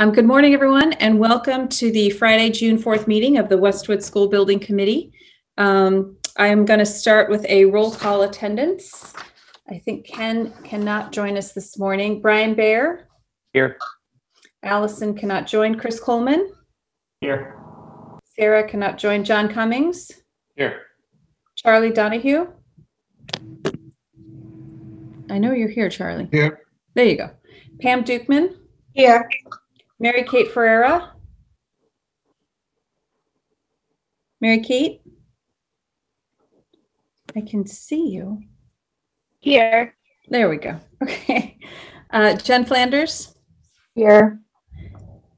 Um, good morning, everyone, and welcome to the Friday, June 4th meeting of the Westwood School Building Committee. Um, I am going to start with a roll call attendance. I think Ken cannot join us this morning. Brian Bear, Here. Allison cannot join. Chris Coleman, Here. Sarah cannot join. John Cummings, Here. Charlie Donahue. I know you're here, Charlie. Here. There you go. Pam Dukeman, Here. Mary Kate Ferreira. Mary Kate? I can see you. Here. There we go. Okay. Uh, Jen Flanders, Here.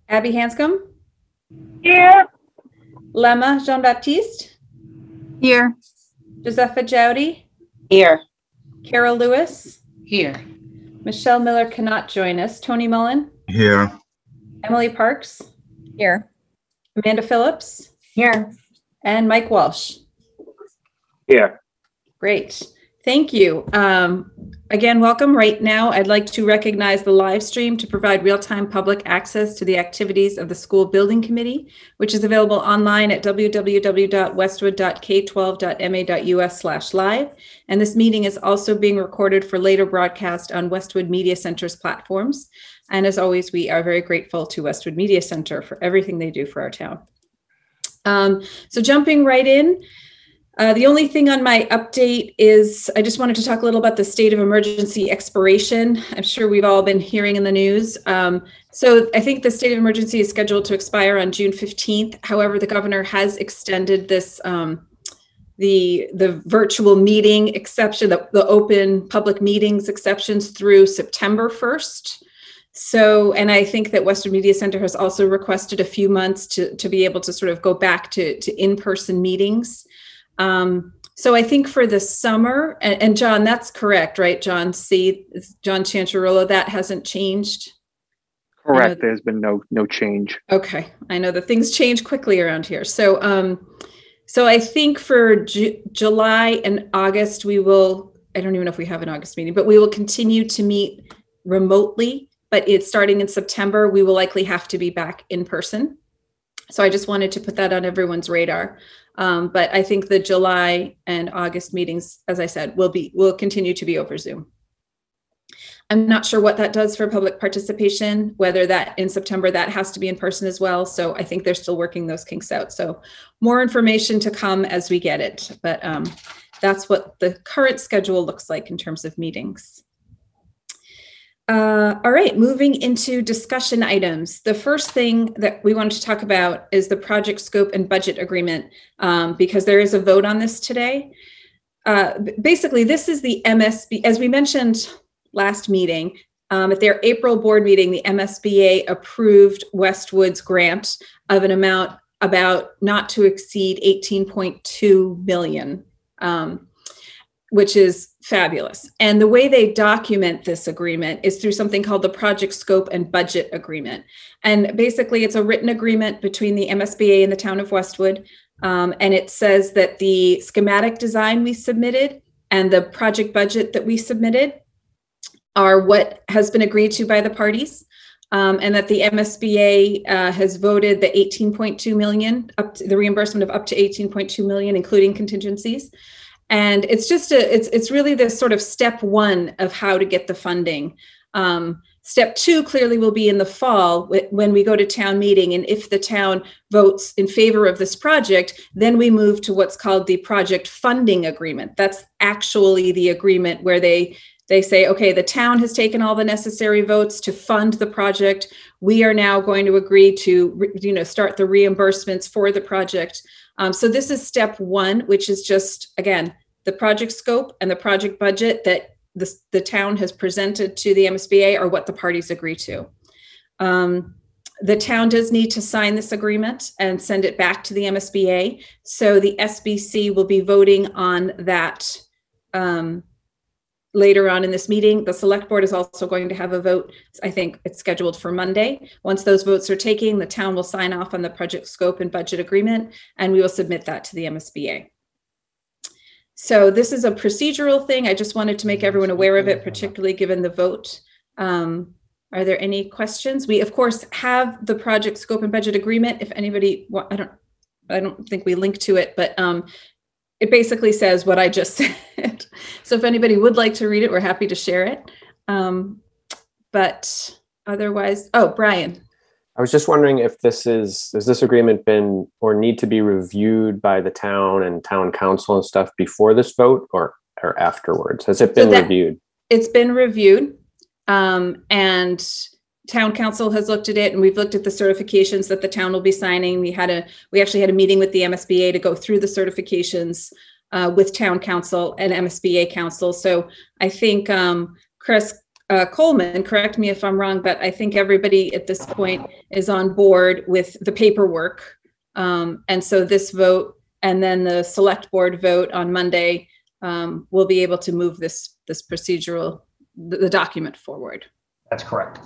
Abby Hanscom, Here. Lema Jean Baptiste, Here. Josepha Jowdy, Here. Carol Lewis, Here. Michelle Miller cannot join us, Tony Mullen, Here. Emily Parks, Here. Amanda Phillips, Here. and Mike Walsh. Here. Great. Thank you. Um, again, welcome. Right now, I'd like to recognize the live stream to provide real-time public access to the activities of the School Building Committee, which is available online at www.westwood.k12.ma.us/live. And this meeting is also being recorded for later broadcast on Westwood Media Center's platforms. And as always, we are very grateful to Westwood Media Center for everything they do for our town. Um, so jumping right in, uh, the only thing on my update is I just wanted to talk a little about the state of emergency expiration. I'm sure we've all been hearing in the news. Um, so I think the state of emergency is scheduled to expire on June 15th. However, the governor has extended this um, the the virtual meeting exception, the, the open public meetings exceptions through September 1st. So, and I think that Westwood Media Center has also requested a few months to, to be able to sort of go back to, to in-person meetings. Um, so I think for the summer, and, and John, that's correct, right? John C, John Chancharillo, that hasn't changed. Correct. There's been no no change. Okay, I know that things change quickly around here. So, um, so I think for Ju- July and August, we will. I don't even know if we have an August meeting, but we will continue to meet remotely. But it's starting in September. We will likely have to be back in person. So I just wanted to put that on everyone's radar. Um, but I think the July and August meetings, as I said, will be will continue to be over Zoom. I'm not sure what that does for public participation, whether that in September that has to be in person as well. So I think they're still working those kinks out. So more information to come as we get it. But um, that's what the current schedule looks like in terms of meetings. Uh, all right, moving into discussion items. The first thing that we wanted to talk about is the project scope and budget agreement, um, because there is a vote on this today. Uh, basically, this is the MSB, as we mentioned last meeting, um, at their April board meeting, the MSBA approved Westwood's grant of an amount about not to exceed 18.2 million. Um, which is fabulous. And the way they document this agreement is through something called the Project Scope and Budget Agreement. And basically, it's a written agreement between the MSBA and the town of Westwood. Um, and it says that the schematic design we submitted and the project budget that we submitted are what has been agreed to by the parties. Um, and that the MSBA uh, has voted the 18.2 million up to the reimbursement of up to 18.2 million, including contingencies and it's just a it's it's really this sort of step one of how to get the funding. Um, step two clearly will be in the fall when we go to town meeting. And if the town votes in favor of this project then we move to what's called the project funding agreement. That's actually the agreement where they they say okay the town has taken all the necessary votes to fund the project. We are now going to agree to you know start the reimbursements for the project. Um, so this is step one which is just again the project scope and the project budget that the, the town has presented to the MSBA are what the parties agree to. Um, the town does need to sign this agreement and send it back to the MSBA. So the SBC will be voting on that um, later on in this meeting. The select board is also going to have a vote. I think it's scheduled for Monday. Once those votes are taken, the town will sign off on the project scope and budget agreement, and we will submit that to the MSBA. So this is a procedural thing. I just wanted to make everyone aware of it, particularly given the vote um, Are there any questions? We, of course, have the project scope and budget agreement. If anybody, I don't, I don't think we link to it, but um, it basically says what I just said. So if anybody would like to read it, we're happy to share it. Um, but otherwise, oh, Brian, I was just wondering if this is, has this agreement been or need to be reviewed by the town and town counsel and stuff before this vote or, or afterwards? Has it been that- reviewed? it's been reviewed. Um, and town counsel has looked at it and we've looked at the certifications that the town will be signing. We had a, we actually had a meeting with the MSBA to go through the certifications uh, with town counsel and MSBA counsel. So I think um, Chris uh, Coleman, correct me if I'm wrong, but I think everybody at this point is on board with the paperwork. Um, and so this vote and then the select board vote on Monday um, will be able to move this, this procedural, the, the document forward. That's correct.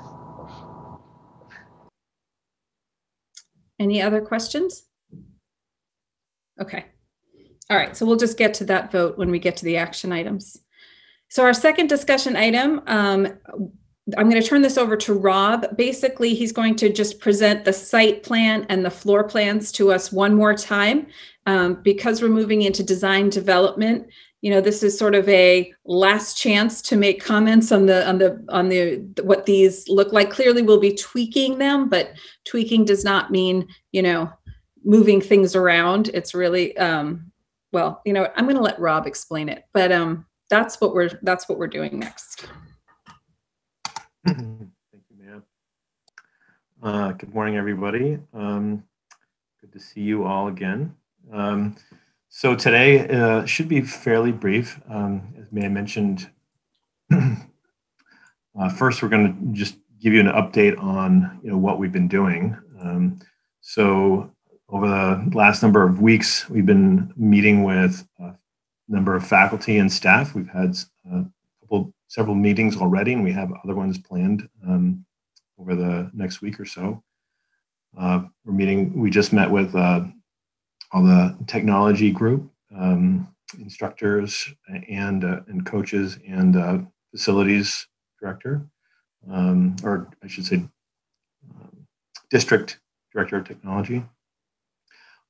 Any other questions? Okay. All right, so we'll just get to that vote when we get to the action items. So our second discussion item, um, I'm going to turn this over to Rob. Basically, he's going to just present the site plan and the floor plans to us one more time. Um, because we're moving into design development, you know, this is sort of a last chance to make comments on the, on the, on the, what these look like. Clearly, we'll be tweaking them, but tweaking does not mean, you know, moving things around. It's really, um, well, you know, I'm going to let Rob explain it, but um, that's what we're that's what we're doing next. Thank you, ma'am. Uh, Good morning, everybody. Um, Good to see you all again. Um, So today uh, should be fairly brief. Um, As Maya mentioned, uh, first, we're going to just give you an update on, you know, what we've been doing. Um, So over the last number of weeks, we've been meeting with a number of faculty and staff. We've had uh, a couple several meetings already, and we have other ones planned um, over the next week or so. Uh, we're meeting. We just met with uh, all the technology group um, instructors and uh, and coaches and uh, facilities director, um, or I should say, um, district director of technology.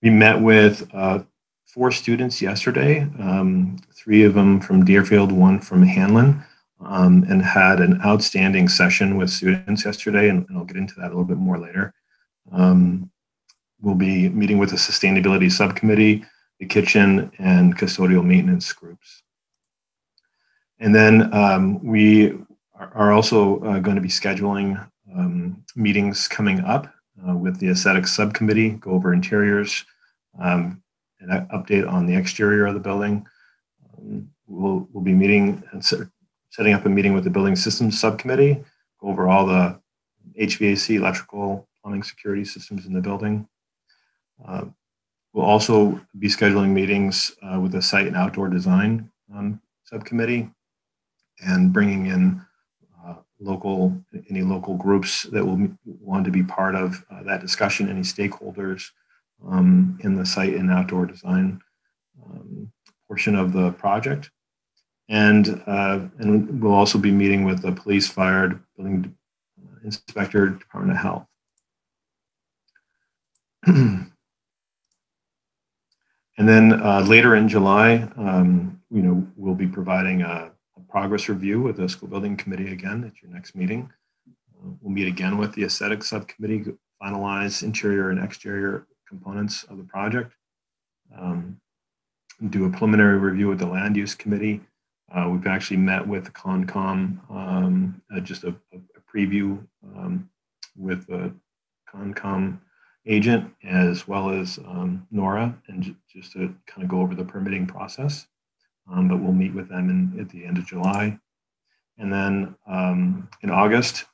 We met with uh, four students yesterday, um, three of them from Deerfield, one from Hanlon um, and had an outstanding session with students yesterday, and, and I'll get into that a little bit more later. Um, we'll be meeting with the sustainability subcommittee, the kitchen, and custodial maintenance groups. And then um, we are, also uh, going to be scheduling um, meetings coming up uh, with the aesthetics subcommittee, go over interiors, um, an update on the exterior of the building. Um, we'll, we'll be meeting and setting up a meeting with the building systems subcommittee, over all the HVAC, electrical, plumbing, security systems in the building. Uh, we'll also be scheduling meetings uh, with the site and outdoor design um, subcommittee and bringing in uh, local, any local groups that will want to be part of uh, that discussion, any stakeholders um, in the site and outdoor design um, portion of the project and uh, and we'll also be meeting with the police, fire, building inspector, Department of Health. and then uh, later in July, um, you know, we'll be providing a, a, progress review with the school building committee again at your next meeting. Uh, we'll meet again with the aesthetic subcommittee, finalize interior and exterior components of the project. Um, do a preliminary review with the land use committee uh, we've actually met with CONCOM, um, uh, just a, a, preview um, with the CONCOM agent as well as um, Nora, and just to kind of go over the permitting process. Um, but we'll meet with them in, at the end of July. And then um, in August,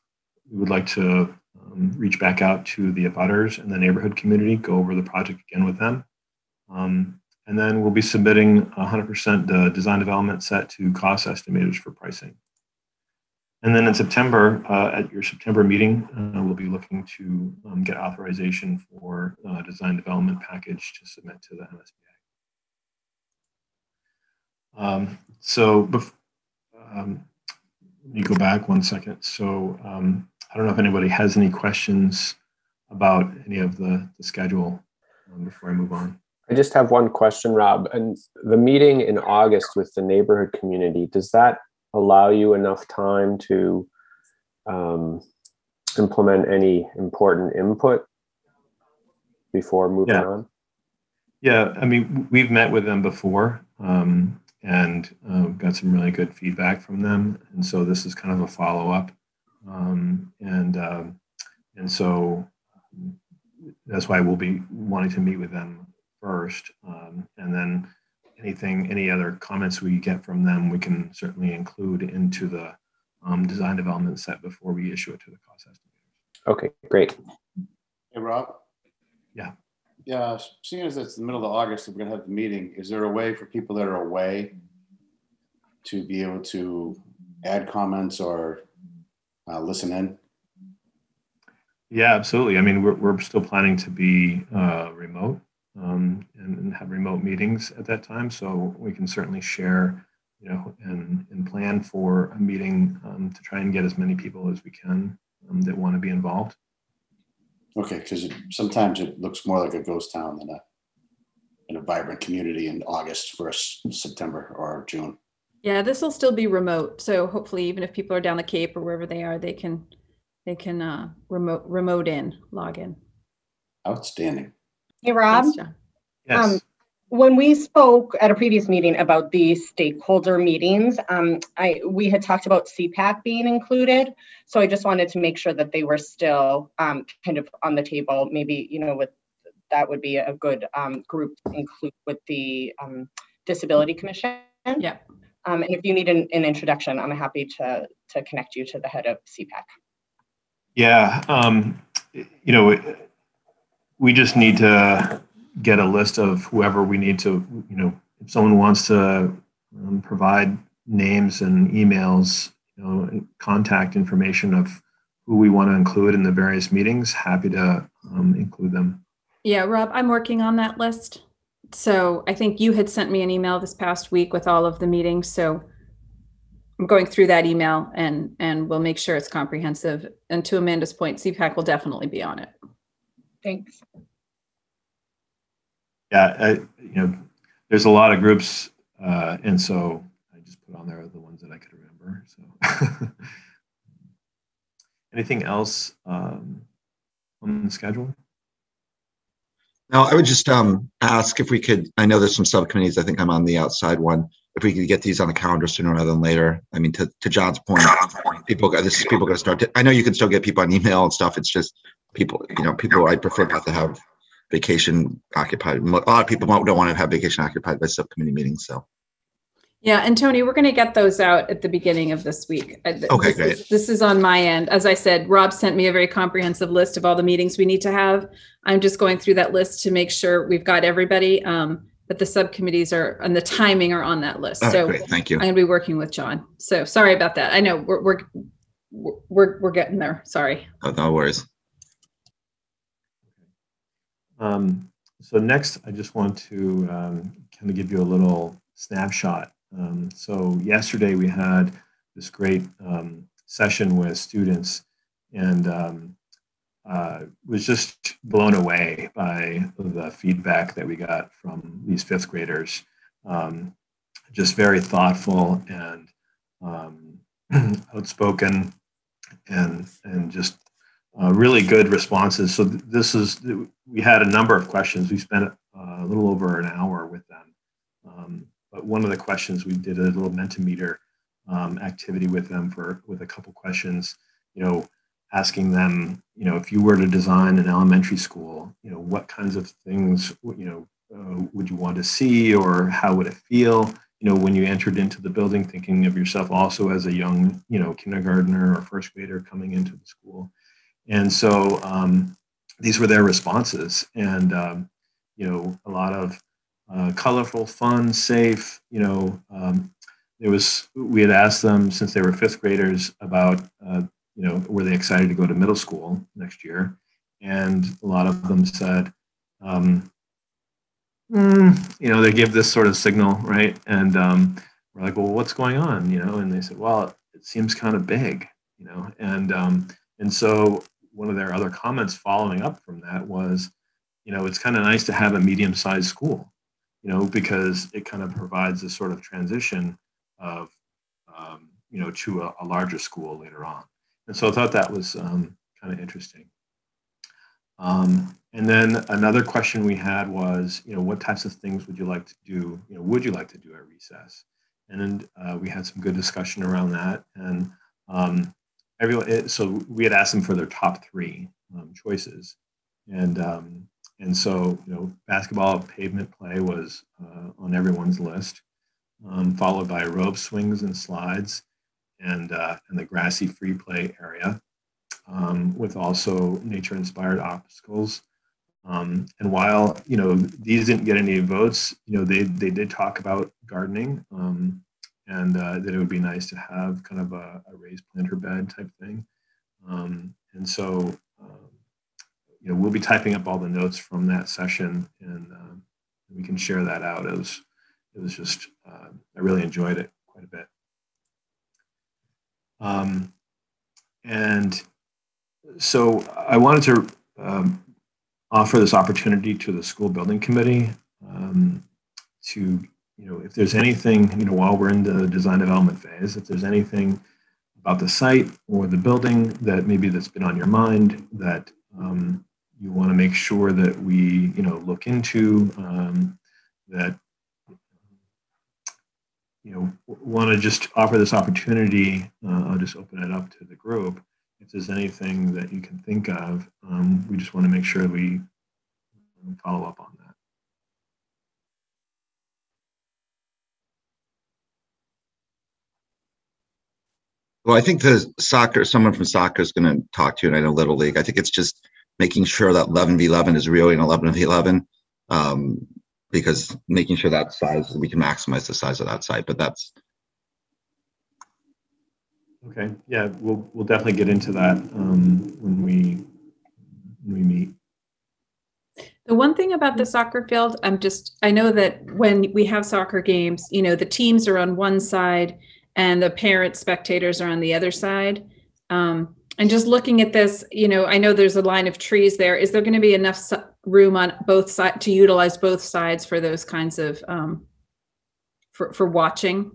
we would like to um, reach back out to the abutters and the neighborhood community, go over the project again with them. Um, and then we'll be submitting 100% the design development set to cost estimators for pricing. And then in September, uh, at your September meeting, uh, we'll be looking to um, get authorization for uh, design development package to submit to the MSBA. Um, so, um, let me go back one second. So, um, I don't know if anybody has any questions about any of the, the schedule um, before I move on. I just have one question, Rob. And the meeting in August with the neighborhood community, does that allow you enough time to um, implement any important input before moving Yeah. on? Yeah, I mean, we've met with them before um, and uh, got some really good feedback from them. And so this is kind of a follow up. Um, and, um, and so that's why we'll be wanting to meet with them first. Um, and then anything, any other comments we get from them, we can certainly include into the um, design development set before we issue it to the cost estimators. Okay, great. Hey, Rob? Yeah. Yeah, seeing as it's the middle of August, we're gonna have the meeting, is there a way for people that are away to be able to add comments or uh, listen in? Yeah, absolutely. I mean, we're, we're still planning to be uh, remote um, and, and have remote meetings at that time. So we can certainly share, you know, and, and plan for a meeting um, to try and get as many people as we can um, that want to be involved. Okay, because sometimes it looks more like a ghost town than a, than a vibrant community in August versus September or June. Yeah, this will still be remote. So hopefully, even if people are down the Cape or wherever they are, they can they can uh, remote remote in, log in. Outstanding. Hey, Rob, Thanks, John. Yes. Um, when we spoke at a previous meeting about the stakeholder meetings, um, I, we had talked about CPAC being included. So I just wanted to make sure that they were still um, kind of on the table. Maybe, you know, with, that would be a good um, group to include with the um, Disability Commission. Yeah. Um, and if you need an, an introduction, I'm happy to, to connect you to the head of CPAC. Yeah, um, you know, we just need to get a list of whoever we need to, you know, if someone wants to um, provide names and emails, you know, contact information of who we want to include in the various meetings, happy to um, include them. Yeah, Rob, I'm working on that list. So I think you had sent me an email this past week with all of the meetings. So I'm going through that email and and we'll make sure it's comprehensive. And to Amanda's point, CPAC will definitely be on it. Thanks. Yeah, I, you know, there's a lot of groups, uh, and so I just put on there the ones that I could remember. So, anything else um, on the schedule? No, I would just um ask if we could, I know there's some subcommittees, I think I'm on the outside one. If we could get these on the calendar sooner rather than later. I mean, to, to John's point, people got, this is people start, to- I know you can still get people on email and stuff. It's just people, you know, people, I prefer not to have vacation occupied. A lot of people don't want to have vacation occupied by subcommittee meetings, so. Yeah, and Tony, we're going to get those out at the beginning of this week. Uh, Okay, this great. is- This is on my end. As I said, Rob sent me a very comprehensive list of all the meetings we need to have. I'm just going through that list to make sure we've got everybody. Um, but the subcommittees are and the timing are on that list. All right, So great, thank you. I'm going to be working with John. So sorry about that. I know we're we're we're we're getting there. Sorry. No- No worries. Um, so next, I just want to um, kind of give you a little snapshot. Um, so yesterday we had this great um, session with students, and um, uh, was just blown away by the feedback that we got from these fifth graders. Um, just very thoughtful and um, outspoken, and and just uh, really good responses. So th- this is we had a number of questions. We spent a little over an hour with them. But one of the questions we did a little Mentimeter um, activity with them for with a couple questions. You know, asking them, you know, if you were to design an elementary school, you know, what kinds of things, you know, uh, would you want to see, or how would it feel? You know, when you entered into the building, thinking of yourself also as a young, you know, kindergartner or first grader coming into the school. And so um, these were their responses. And, um, you know, a lot of uh, colorful, fun, safe, you know, um, there was, we had asked them since they were fifth graders about, uh, you know, were they excited to go to middle school next year? And a lot of them said, um, "Mm," you know, they give this sort of signal, right? And um, we're like, well, what's going on? You know, and they said, well, it seems kind of big, you know, and um, And so one of their other comments following up from that was, you know, it's kind of nice to have a medium-sized school, you know, because it kind of provides a sort of transition of, um, you know, to a, a, larger school later on. And so I thought that was um, kind of interesting. Um, and then another question we had was, you know, what types of things would you like to do? You know, would you like to do at recess? And uh, we had some good discussion around that. And um, everyone, it, so we had asked them for their top three um, choices. And um, and so, you know, basketball pavement play was uh, on everyone's list, um, followed by rope swings and slides, and uh, and the grassy free play area, um, with also nature-inspired obstacles. Um, and while you know these didn't get any votes, you know they they did talk about gardening, um, and uh, that it would be nice to have kind of a, a raised planter bed type thing. Um, and so you know, we'll be typing up all the notes from that session and um, we can share that out. It was, it was just, uh, I really enjoyed it quite a bit. Um, and so I wanted to um, offer this opportunity to the school building committee um, to, you know, if there's anything, you know, while we're in the design development phase, if there's anything about the site or the building that maybe that's been on your mind that um, you want to make sure that we, you know, look into um, that. You know, want to just offer this opportunity. Uh, I'll just open it up to the group. If there's anything that you can think of, um, we just want to make sure we follow up on that. Well, I think the soccer, someone from soccer is going to talk to you, and I know Little League. I think it's just making sure that 11 v 11 is really an 11 v 11 um, because making sure that size we can maximize the size of that site but that's okay yeah we'll we'll definitely get into that um, when we when we meet. The one thing about the soccer field i'm just i know that when we have soccer games you know the teams are on one side and the parent spectators are on the other side. Um, and just looking at this, you know, I know there's a line of trees there. Is there going to be enough room on both sides to utilize both sides for those kinds of um, for for watching?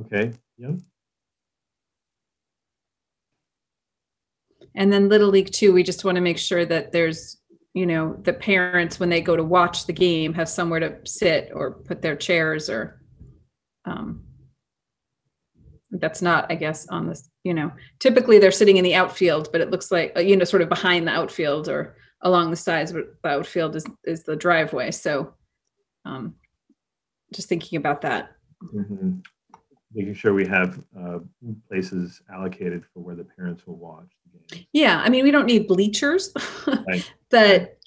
Okay. Yeah. And then Little League too, we just want to make sure that there's, you know, the parents when they go to watch the game have somewhere to sit or put their chairs or um, that's not, I guess, on this, you know, typically they're sitting in the outfield, but it looks like, uh, you know, sort of behind the outfield or along the sides, but the outfield is, is the driveway. So um, just thinking about that. Mm-hmm. Making sure we have uh, places allocated for where the parents will watch. Yeah. I mean, we don't need bleachers, right. but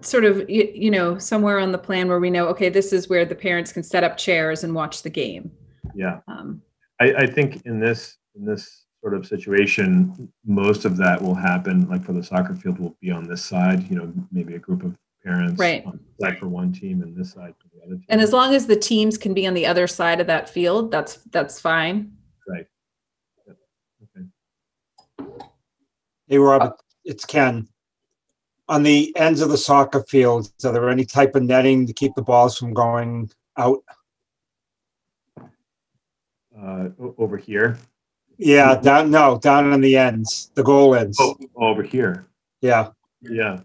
sort of, you, you know, somewhere on the plan where we know, okay, this is where the parents can set up chairs and watch the game. Yeah. Um, I, I think in this in this sort of situation, most of that will happen. Like for the soccer field, will be on this side. You know, maybe a group of parents right on side for one team and this side for the other team. And as long as the teams can be on the other side of that field, that's that's fine. Right. Okay. Hey, Robert, it's Ken. On the ends of the soccer fields, are there any type of netting to keep the balls from going out? Uh, over here. Yeah, down no, down on the ends, the goal ends. Oh, over here. Yeah. Yeah.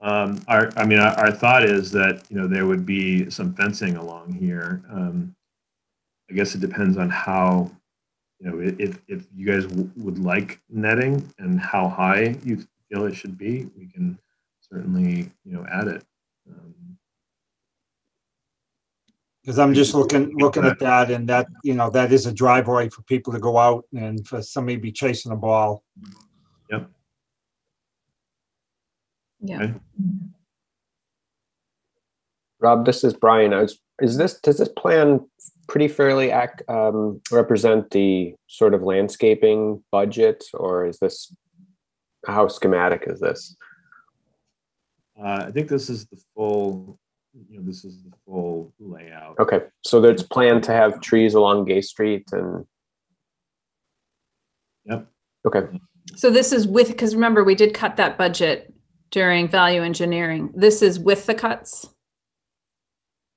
Um, our, I mean, our, our, thought is that you know there would be some fencing along here. Um, I guess it depends on how, you know, if if you guys w- would like netting and how high you feel it should be, we can certainly you know add it. Um, because I'm just looking, looking at that and that, you know, that is a driveway for people to go out and for somebody to be chasing a ball. Yep. Yeah. Okay. Rob, this is Brian. I was, is this, does this plan pretty fairly act, um, represent the sort of landscaping budget or is this, how schematic is this? Uh, I think this is the full you know, this is the full layout. Okay, so there's planned to have trees along Gay Street and, Yep. okay, So this is with, because remember, we did cut that budget during value engineering. This is with the cuts?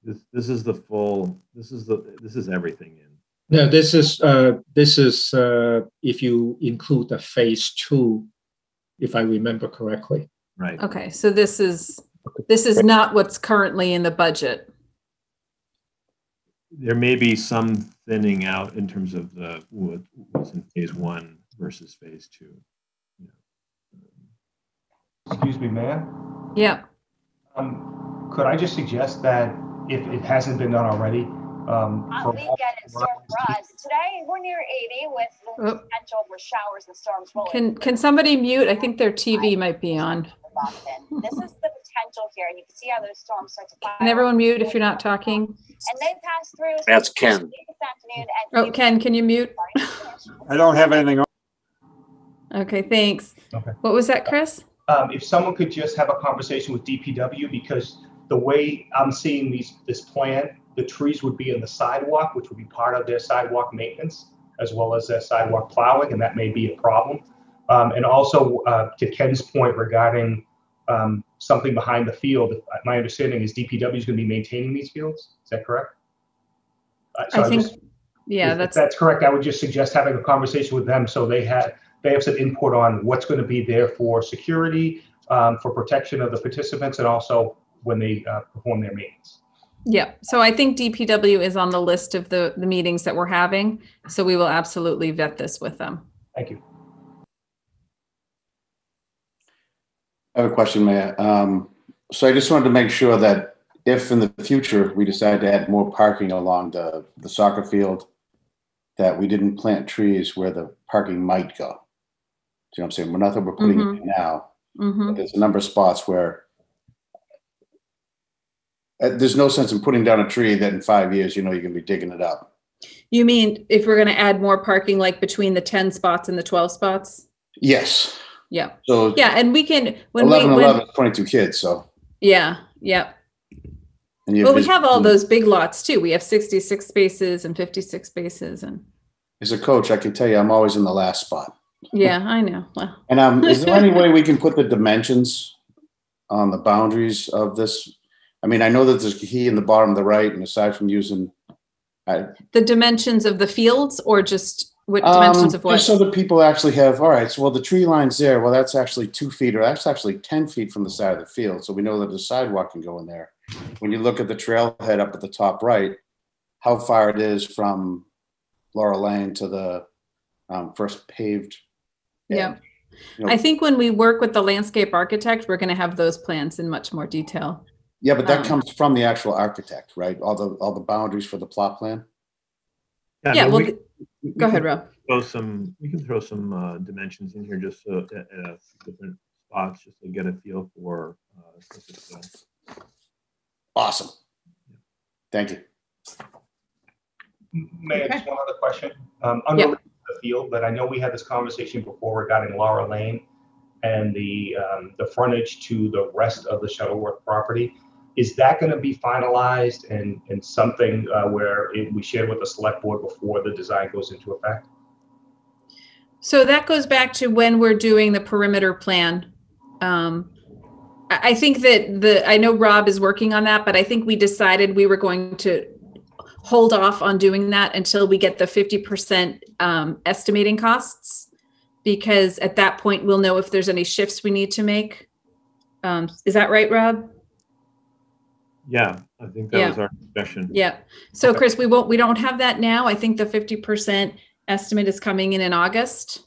This, this is the full, this is the, this is everything in. No, this is, uh, this is, uh, if you include the phase two, if I remember correctly. Right. Okay, so this is, this is not what's currently in the budget. There may be some thinning out in terms of the, what was in phase one versus phase two. Excuse me, Maya. Yeah, Um, Could I just suggest that if it hasn't been done already, um, On for- weekend, it's storm front. Today, we're near 80 with the Oh. potential for showers and storms rolling. can, can somebody mute? I think their TV might be on. Boston. This is the potential here, and you can see how those storms start to. Can everyone mute if you're not talking? And they pass through. That's Ken. This afternoon and. Oh, Ken, can you mute? I don't have anything. on- Okay, thanks. Okay. What was that, Chris? um, if someone could just have a conversation with DPW, because the way I'm seeing these, this plan, the trees would be in the sidewalk, which would be part of their sidewalk maintenance, as well as their sidewalk plowing, and that may be a problem. Um, and also, uh, to Ken's point regarding, um, something behind the field, my understanding is DPW is gonna be maintaining these fields, is that correct? Uh, so I think, just- yeah, that's, That's correct. I would just suggest having a conversation with them so they have, they have some input on what's going to be there for security, um, for protection of the participants, and also when they uh, perform their meetings. yeah. So I think DPW is on the list of the, the meetings that we're having. So we will absolutely vet this with them. Thank you. I have a question, Maya. Um, so I just wanted to make sure that if in the future we decide to add more parking along the, the soccer field, that we didn't plant trees where the parking might go. Do you know what I'm saying? We're not that we're putting it in now. hmm but There's a number of spots where uh, there's no sense in putting down a tree that in five years, you know, you're gonna be digging it up. You mean if we're gonna add more parking, like between the ten spots and the twelve spots? Yes. Yeah, So yeah, and we can, when we, 11, when, 11, 22 kids, so. yeah, yeah. and you Well, we have all those big lots too. We have sixty-six spaces and fifty-six spaces and, As a coach, I can tell you, I'm always in the last spot. yeah, I know. Well, And um, is there any way we can put the dimensions on the boundaries of this? I mean, I know that there's a key in the bottom of the right, and aside from using, I, the dimensions of the fields or just what um, of what? just so that people actually have, all right, so well, the tree line's there, well, that's actually two feet, or that's actually 10 feet from the side of the field, so we know that the sidewalk can go in there. When you look at the trailhead up at the top right, how far it is from Laurel Lane to the um, first paved. Yeah. You know, I think when we work with the landscape architect, we're gonna have those plans in much more detail. Yeah, but that Um, comes from the actual architect, right? All the, all the boundaries for the plot plan? Yeah, no, well, we- we go ahead, can Rob. Throw some, we can throw some uh, dimensions in here just so at, at a different spots, just to get a feel for. uh, if it's, uh, Awesome. Thank you. May Okay. just one other question. Um, Yeah. unrelated to the field, but I know we had this conversation before regarding Laura Lane and the, um, the frontage to the rest of the Shuttleworth property. Is that going to be finalized and, and something uh, where it- we share with the select board before the design goes into effect? So that goes back to when we're doing the perimeter plan. Um, I, think that the, I know Rob is working on that, but I think we decided we were going to hold off on doing that until we get the fifty percent um, estimating costs. Because at that point, we'll know if there's any shifts we need to make. Um, is that right, Rob? Yeah, I think that Yeah. was our discussion. Yeah. So Chris, we won't, we don't have that now. I think the fifty percent estimate is coming in in August.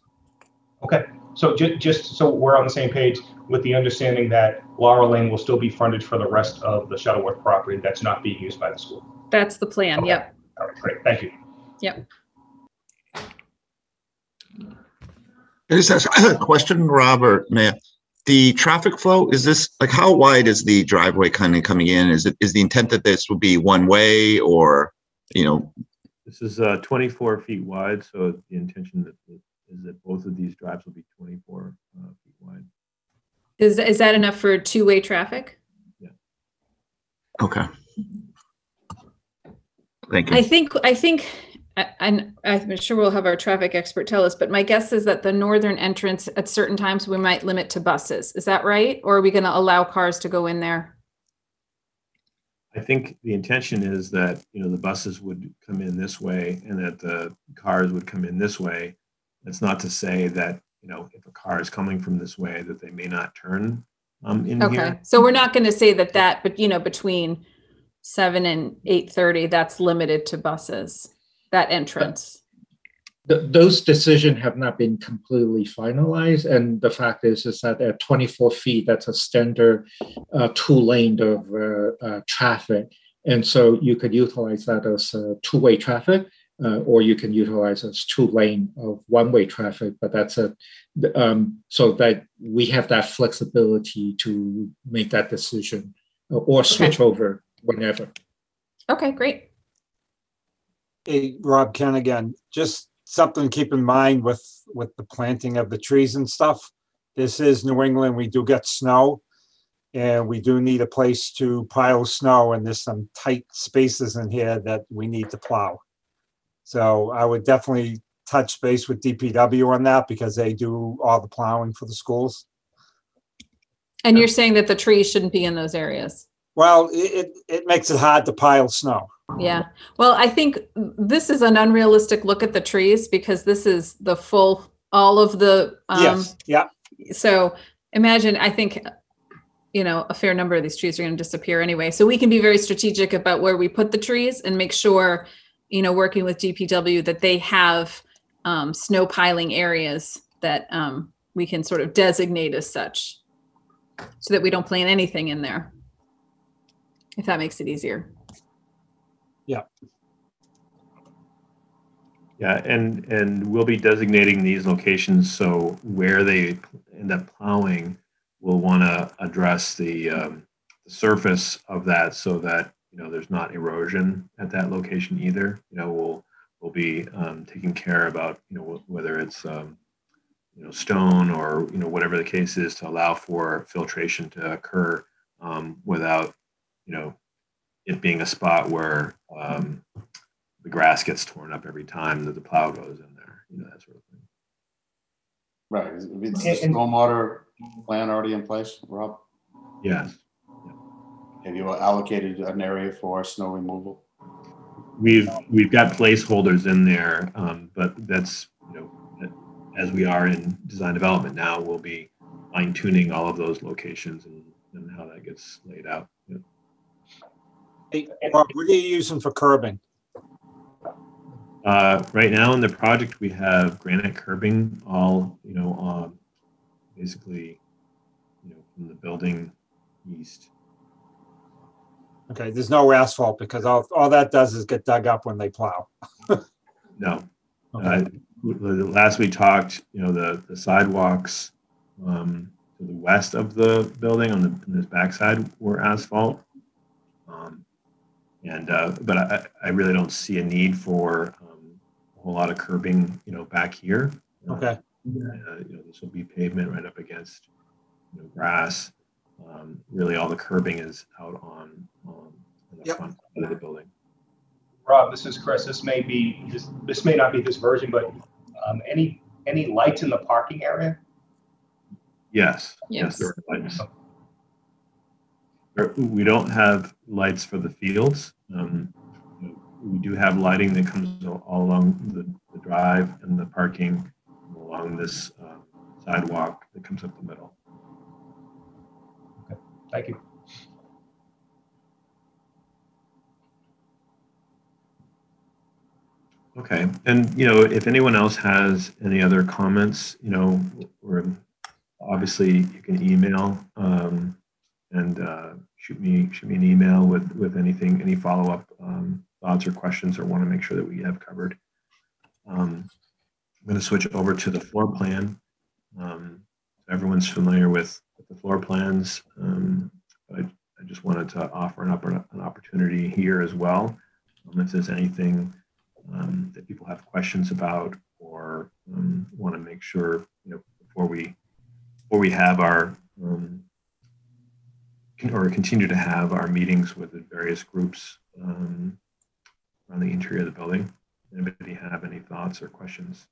Okay, so ju- just so we're on the same page with the understanding that Laura Lane will still be frontage for the rest of the Shuttleworth property that's not being used by the school. That's the plan. Okay. Yep. All right, great, thank you. I just ask a question, Robert, Matt. The traffic flow, is this, like, how wide is the driveway kind of coming in? Is it, is the intent that this will be one way or, you know, This is uh, 24 feet wide, so the intention that is that both of these drives will be 24 uh, feet wide. Is, is that enough for two-way traffic? Yeah. Okay. Thank you I think, I think I- and I'm sure we'll have our traffic expert tell us, but my guess is that the northern entrance at certain times we might limit to buses. Is that right? Or are we going to allow cars to go in there? I think the intention is that, you know, the buses would come in this way and that the cars would come in this way. That's not to say that, you know, if a car is coming from this way, that they may not turn um, in Okay, here. so we're not going to say that that, but you know, between seven and eight thirty, that's limited to buses, that entrance. Th- those decisions have not been completely finalized, and the fact is, is that at 24 feet, that's a standard uh, two lane of uh, uh, traffic, and so you could utilize that as uh, two way traffic, uh, or you can utilize as two lane of one way traffic. But that's a um, so that we have that flexibility to make that decision uh, or switch over whenever. Okay, great. Hey, Rob Ken again, just something to keep in mind with, with the planting of the trees and stuff. This is New England, we do get snow. And we do need a place to pile snow and there's some tight spaces in here that we need to plow. So I would definitely touch base with DPW on that because they do all the plowing for the schools. And you're saying that the trees shouldn't be in those areas? Well, it, it, it makes it hard to pile snow. Yeah, well, I think this is an unrealistic look at the trees because this is the full, all of the, um, Yes, yeah, so imagine, I think, you know, a fair number of these trees are going to disappear anyway. So we can be very strategic about where we put the trees and make sure, you know, working with DPW that they have um, snow piling areas that um, we can sort of designate as such so that we don't plant anything in there. If that makes it easier. Yeah, Yeah, and, and we'll be designating these locations, so where they end up plowing, we'll want to address the, um, the surface of that so that, you know, there's not erosion at that location either. You know, we'll, we'll be, um, taking care about, you know, whether it's, um, you know, stone or, you know, whatever the case is to allow for filtration to occur, um, without, you know, it being a spot where, um, the grass gets torn up every time that the plow goes in there, you know, that sort of thing. Right, is is the And- and- stormwater plan already in place, Rob? Yes, Have you allocated an area for snow removal? we've, we've got placeholders in there, um, but that's, you know, as we are in design development now, we'll be fine tuning all of those locations and, and how that gets laid out. Yeah. Hey, Rob, what are you using for curbing? Uh, right now in the project, we have granite curbing all, you know, um, basically, you know, from the building east. Okay, there's no asphalt because all, all that does is get dug up when they plow. No. Okay. Uh, last we talked, you know, the, the sidewalks, um, to the west of the building on the, on this backside were asphalt. Um, and, uh, but I, I really don't see a need for, um, a whole lot of curbing, you know, back here. Okay, Uh, you know, this will be pavement right up against, you know, grass. Um, really all the curbing is out on, um, on the Yep. front side of the building. Rob, this is Chris. This may be, this, this may not be this version, but um, any, any lights in the parking area? Yes. Yes. there are lights. We don't have lights for the fields. Um, We do have lighting that comes all along the, the drive and the parking along this um, sidewalk that comes up the middle. Okay. Thank you. Okay, and you know, if anyone else has any other comments, you know, or obviously you can email um, and uh, shoot me shoot me an email with with anything, any follow up um, thoughts or questions, or want to make sure that we have covered. Um, I'm going to switch over to the floor plan. Um, everyone's familiar with, with the floor plans. Um, but I, I just wanted to offer an, an opportunity here as well. Um, if there's anything um, that people have questions about or want to make sure, you know, before we before we have our um, or continue to have our meetings with the various groups um, around the interior of the building. anybody have any thoughts or questions?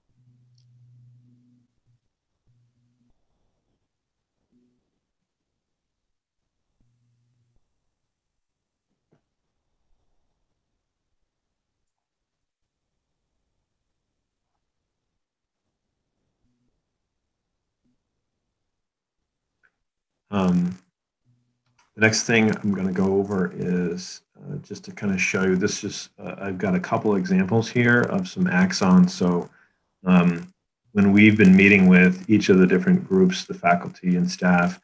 Um, the next thing I'm going to go over is uh, just to kind of show you, this is, uh, I've got a couple examples here of some axons. So um, when we've been meeting with each of the different groups, the faculty and staff,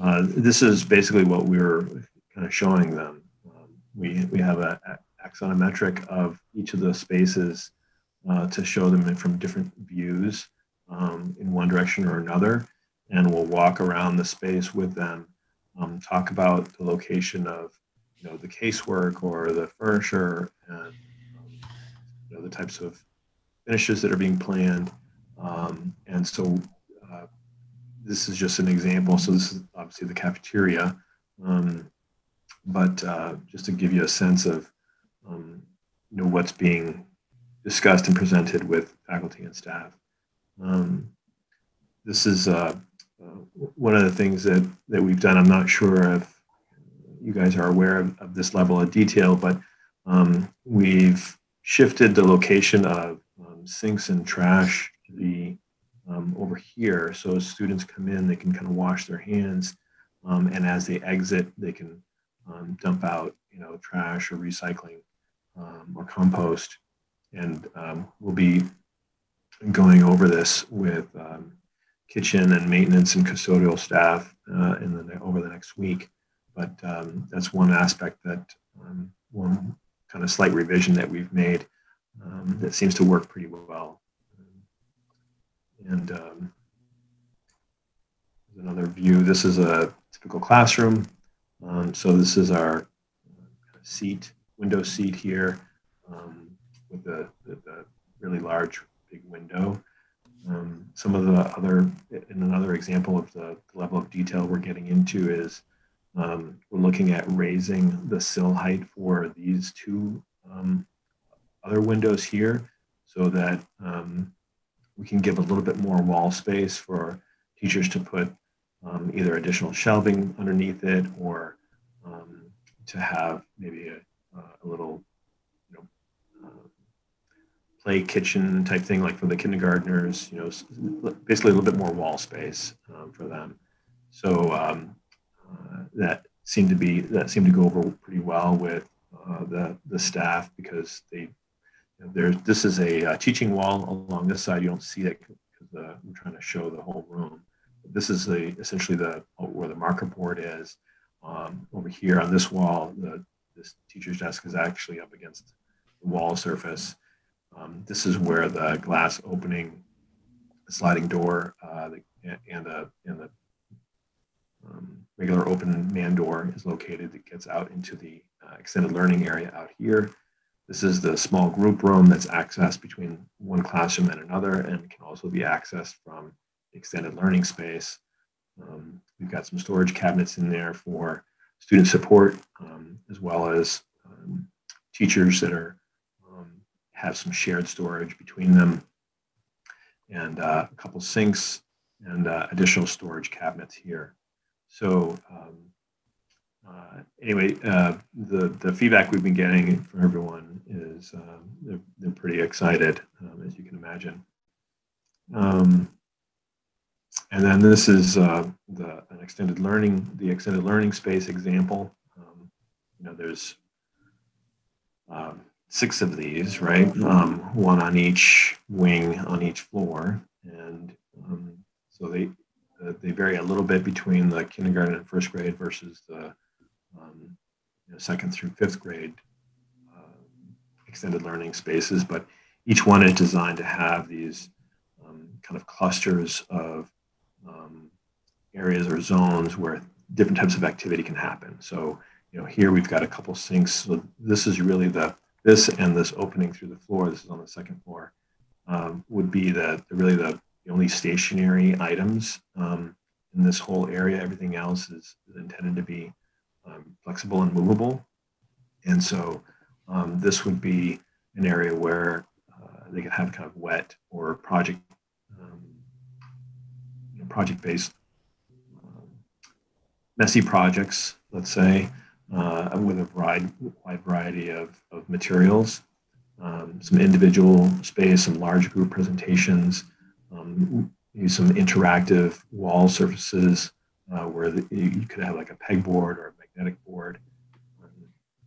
uh, this is basically what we're kind of showing them. Um, we, we have a, a axonometric of each of the spaces uh, to show them from different views um, in one direction or another. And we'll walk around the space with them um, talk about the location of you know the casework or the furniture and um, you know the types of finishes that are being planned. Um, and so uh, this is just an example. So this is obviously the cafeteria. Um, but uh, just to give you a sense of um, you know what's being discussed and presented with faculty and staff. Um, this is uh, one of the things that, that we've done, I'm not sure if you guys are aware of, of this level of detail, but um, we've shifted the location of um, sinks and trash to be um, over here. So as students come in, they can kind of wash their hands. Um, and as they exit, they can um, dump out, you know, trash or recycling um, or compost. And we'll be going over this with kitchen and maintenance and custodial staff uh, in the over the next week. But um, that's one aspect that um, one kind of slight revision that we've made um, that seems to work pretty well. And um, another view. This is a typical classroom. Um, so this is our seat, window seat here um, with the, the, the really large big window. Um, some of the other, in another example of the, level of detail we're getting into is um, we're looking at raising the sill height for these two um, other windows here so that um, we can give a little bit more wall space for teachers to put um, either additional shelving underneath it or um, to have maybe a, a little play kitchen type thing, like for the kindergartners, you know, basically a little bit more wall space um, for them. So um, uh, that seemed to be that seemed to go over pretty well with uh, the the staff because they you know, there's this is a, a, teaching wall along this side. You don't see it because uh, I'm trying to show the whole room. This is the essentially the where the marker board is. Um, over here on this wall, the this teacher's desk is actually up against the wall surface um, this is where the glass opening, sliding door, uh, the, and the, and the um, regular open man door is located that gets out into the uh, extended learning area out here. This is the small group room that's accessed between one classroom and another and can also be accessed from extended learning space. Um, we've got some storage cabinets in there for student support um, as well as um, teachers that are have some shared storage between them and uh, a couple sinks and uh, additional storage cabinets here. So um, uh, anyway, uh, the, the feedback we've been getting from everyone is um, they're, they're pretty excited, um, as you can imagine. Um, and then this is uh, the an extended learning, the extended learning space example. Um, you know, there's um, six of these, right? Um, one on each wing on each floor, and um, so they uh, they vary a little bit between the kindergarten and first grade versus the um, you know, second through fifth grade uh, extended learning spaces, but each one is designed to have these um, kind of clusters of um, areas or zones where different types of activity can happen. So you know here we've got a couple sinks. So this is really the this and this opening through the floor, this is on the second floor, um, would be the, really the, the only stationary items um, in this whole area. Everything else is, is intended to be um, flexible and movable. And so um, this would be an area where uh, they could have kind of wet or project um, you know, project based um, messy projects, let's say, uh, with a wide, wide variety of, of materials, um, some individual space, some large group presentations, um, use some interactive wall surfaces uh, where the, you could have like a pegboard or a magnetic board. Um,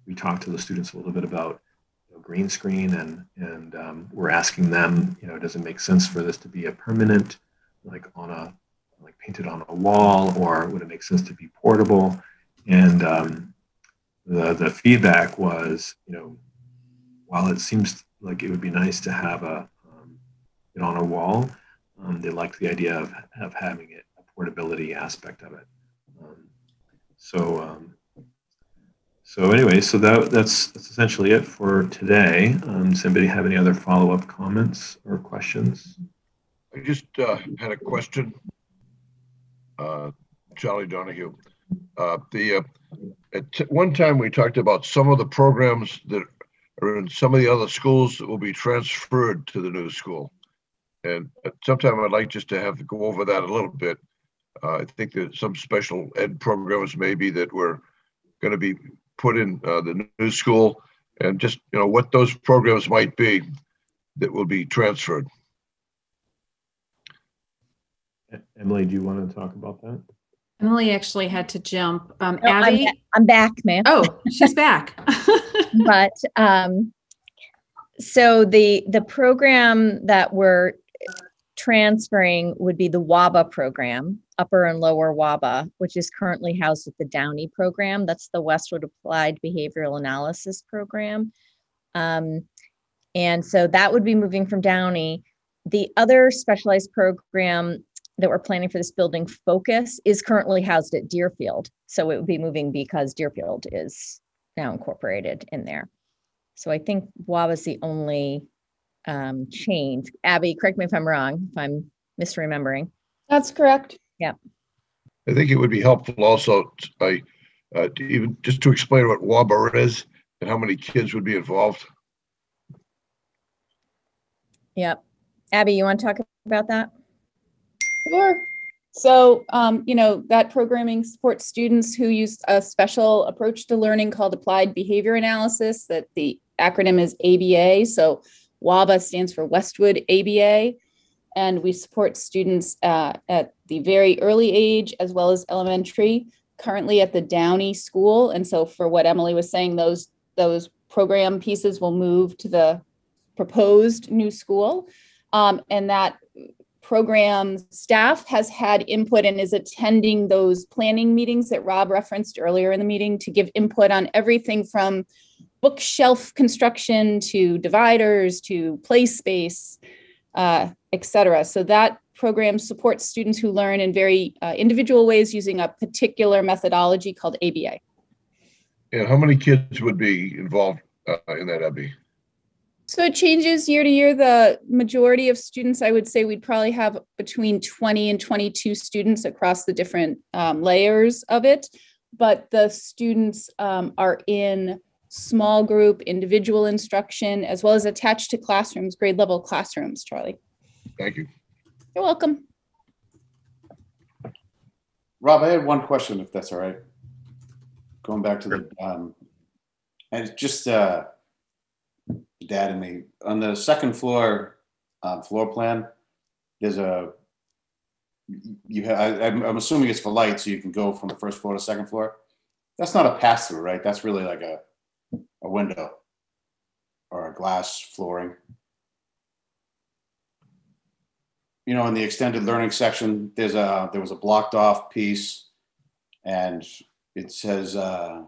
we talked to the students a little bit about you know, green screen and, and um, we're asking them, you know, does it make sense for this to be a permanent, like on a, like painted on a wall or would it make sense to be portable? And um, the, the feedback was, you know, while it seems like it would be nice to have a, um, it on a wall, um, they liked the idea of, of having it a portability aspect of it. Um, so, um, so anyway, so that, that's, that's essentially it for today. Um, does anybody have any other follow-up comments or questions? I just uh, had a question. Uh, Charlie Donahue. Uh, the uh, at one time we talked about some of the programs that are in some of the other schools that will be transferred to the new school. And at sometime I'd like just to have to go over that a little bit. Uh, I think that some special ed programs maybe that were going to be put in uh, the new school and just, you know, what those programs might be that will be transferred. Emily, do you want to talk about that? Emily actually had to jump. Um, No, I'm Abby. ba- I'm back, ma'am. Oh, she's back. but um, so the the program that we're transferring would be the WABA program, Upper and Lower WABA, which is currently housed at the Downey program. That's the Westwood Applied Behavioral Analysis program. Um, and so that would be moving from Downey. The other specialized program that we're planning for this building, Focus, is currently housed at Deerfield. So it would be moving because Deerfield is now incorporated in there. So I think WAB is the only um, change. Abby, correct me if I'm wrong, if I'm misremembering. That's correct. Yeah. I think it would be helpful also, I, uh, to even just to explain what WABA is and how many kids would be involved. Yep. Abby, you want to talk about that? Sure. So, um, you know, that programming supports students who use a special approach to learning called applied behavior analysis, that the acronym is ABA. So, WABA stands for Westwood ABA. And we support students uh, at the very early age as well as elementary, currently at the Downey School. And so, for what Emily was saying, those those program pieces will move to the proposed new school. Um, and that program staff has had input and is attending those planning meetings that Rob referenced earlier in the meeting to give input on everything from bookshelf construction to dividers to play space, uh, et cetera. So that program supports students who learn in very uh, individual ways using a particular methodology called ABA. And how many kids would be involved uh, in that, Abby? So it changes year to year. The majority of students, I would say, we'd probably have between 20 and 22 students across the different um, layers of it. But the students um, are in small group, individual instruction, as well as attached to classrooms, grade level classrooms, Charlie. Thank you. You're welcome. Rob, I had one question, if that's all right. Going back to the, um, and just, uh, dad and me, on the second floor, uh, floor plan, there's a, you have, I, I'm, I'm assuming it's for light, so you can go from the first floor to second floor. That's not a pass through, right? That's really like a, a window or a glass flooring. You know, in the extended learning section, there's a, there was a blocked off piece and it says, uh,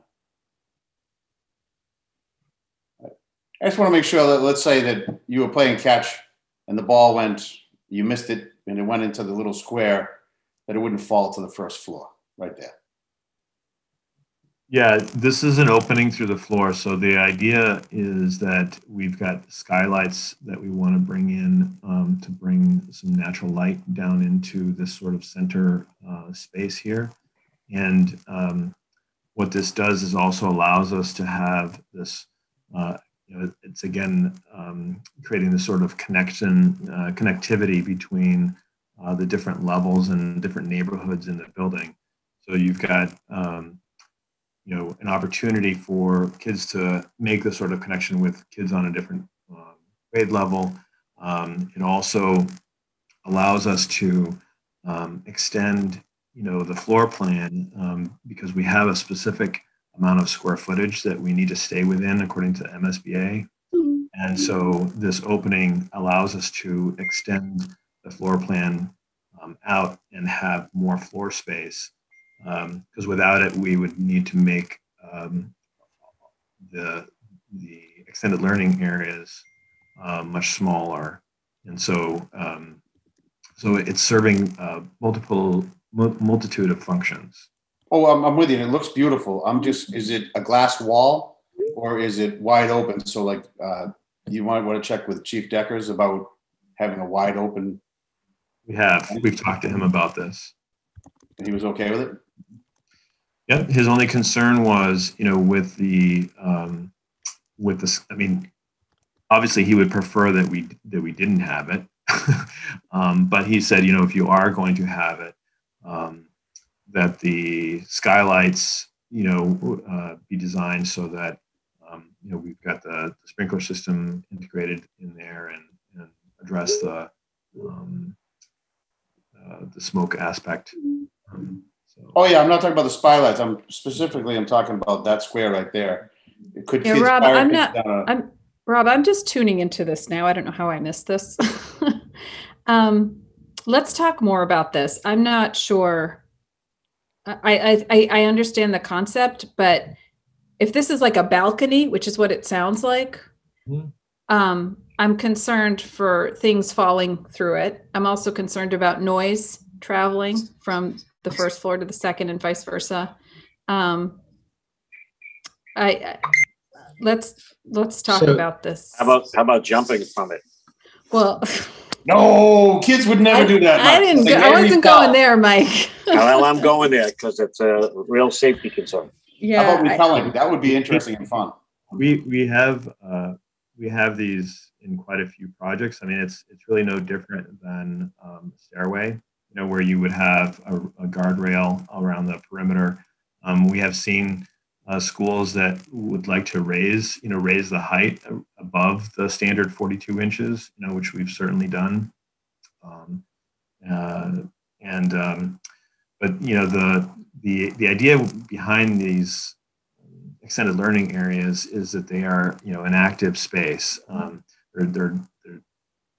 I just want to make sure that, let's say that you were playing catch and the ball went, you missed it and it went into the little square, that it wouldn't fall to the first floor right there. Yeah, this is an opening through the floor. So the idea is that we've got skylights that we want to bring in um, to bring some natural light down into this sort of center uh, space here. And um, what this does is also allows us to have this uh, you know, it's again um, creating this sort of connection, uh, connectivity between uh, the different levels and different neighborhoods in the building. So you've got, um, you know, an opportunity for kids to make the sort of connection with kids on a different uh, grade level. Um, it also allows us to um, extend, you know, the floor plan um, because we have a specific amount of square footage that we need to stay within according to MSBA. And so this opening allows us to extend the floor plan um, out and have more floor space. Because um, without it, we would need to make um, the, the extended learning areas uh, much smaller. And so, um, so it's serving uh, multiple multitude of functions. Oh, I'm, I'm with you. It looks beautiful. I'm just, is it a glass wall or is it wide open? So like, uh, you might want to check with Chief Deckers about having a wide open. We have, we've talked to him about this. He was okay with it? Yep. His only concern was, you know, with the, um, with this, I mean, obviously he would prefer that we, that we didn't have it. um, but he said, you know, if you are going to have it, um, that the skylights, you know, uh, be designed so that, um, you know, we've got the, the, sprinkler system integrated in there and, and address the, um, uh, the smoke aspect. Um, so. Oh yeah, I'm not talking about the skylights. I'm specifically, I'm talking about that square right there. It could yeah, Rob, I'm not, a, I'm, Rob, I'm just tuning into this now. I don't know how I missed this. um, let's talk more about this. I'm not sure I, I I understand the concept, but if this is like a balcony, which is what it sounds like, mm-hmm. um, I'm concerned for things falling through it. I'm also concerned about noise traveling from the first floor to the second and vice versa. Um, I, I let's let's talk so, about this. How about how about jumping from it? Well. No, kids would never I, do that. Mike. I didn't. Go, I wasn't going there, Mike. well, I'm going there because it's a real safety concern. Yeah. How about repelling? That would be interesting and fun. We we have uh, we have these in quite a few projects. I mean, it's it's really no different than um, stairway. You know, where you would have a, a guardrail around the perimeter. Um, we have seen uh, schools that would like to raise, you know, raise the height above the standard 42 inches, you know, which we've certainly done. Um, uh, and um, but you know the the the idea behind these extended learning areas is that they are you know an active space. Um, they're, they're, they're